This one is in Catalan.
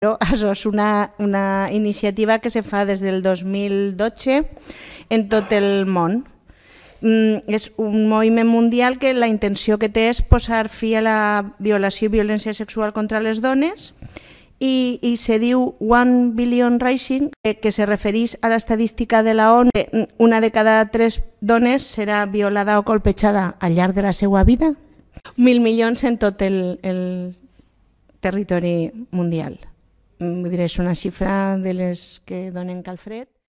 Això és una, una iniciativa que se fa des del 2012 en tot el món. Mm, és un moviment mundial que la intenció que té és posar fi a la violació i violència sexual contra les dones i, i se diu One Billion Rising, eh, que se refereix a l'estadística de la ONU, que una de cada tres dones serà violada o colpejada al llarg de la seva vida. Mil milions en tot el, el territori mundial. Vull dir, és una xifra de les que donen calfred.